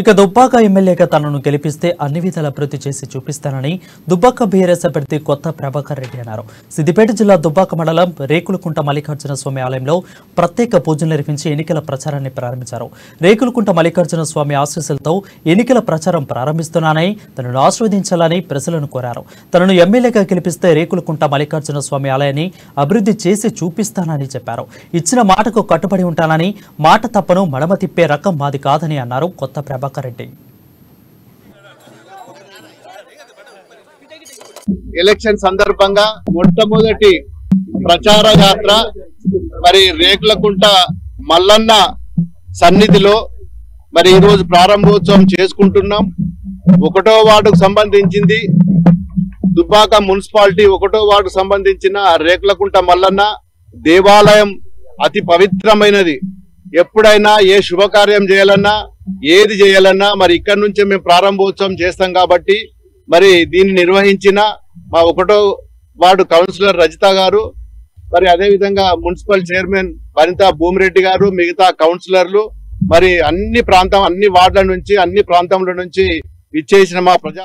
ఇక దుబ్బాక ఎమ్మెల్యేగా తనను గెలిపిస్తే అన్ని విధాల అభివృద్ధి చేసి చూపిస్తానని దుబ్బాక బీఆర్ఎస్ అభ్యర్థి కొత్త ప్రభాకర్ రెడ్డి అన్నారు. సిద్దిపేట జిల్లా దుబ్బాక మండలం రేకులకుంట మల్లికార్జున స్వామి ఆలయంలో ప్రత్యేక పూజలు నిర్వహించి ఎన్నికల ప్రచారాన్ని ప్రారంభించారు. రేకులకుంట మల్లికార్జున స్వామి ఆశీస్సులతో ఎన్నికల ప్రచారం ప్రారంభిస్తున్నానని తనను ఆస్వాదించాలని ప్రజలను కోరారు. తనను ఎమ్మెల్యేగా గెలిపిస్తే రేకులకుంట మల్లికార్జున స్వామి ఆలయాన్ని అభివృద్ధి చేసి చూపిస్తానని చెప్పారు. ఇచ్చిన మాటకు కట్టుబడి ఉంటానని మాట తప్పను మడమ తిప్పే రకం మాది కాదని అన్నారు కొత్త ప్రభాకర్ రెడ్డి. ఎలక్షన్ సందర్భంగా మొట్టమొదటి ప్రచార యాత్ర మరి రేకులకుంట మల్లన్న సన్నిధిలో మరి ఈరోజు ప్రారంభోత్సవం చేసుకుంటున్నాం. ఒకటో వార్డుకు సంబంధించింది దుబ్బాక మున్సిపాలిటీ ఒకటో వార్డుకు సంబంధించిన రేకులకుంట మల్లన్న దేవాలయం అతి పవిత్రమైనది. ఎప్పుడైనా ఏ శుభకార్యం చేయాలన్నా ఏది చేయాలన్నా మరి ఇక్కడి నుంచే మేము ప్రారంభోత్సవం చేస్తాం కాబట్టి మరి దీన్ని నిర్వహించిన మా ఒకటో వార్డు కౌన్సిలర్ రజిత గారు మరి అదే విధంగా మున్సిపల్ చైర్మన్ వనిత భూమిరెడ్డి గారు మిగతా కౌన్సిలర్లు మరి అన్ని ప్రాంతం అన్ని వార్డుల నుంచి అన్ని ప్రాంతంల నుంచి ఇచ్చేసిన మా ప్రజా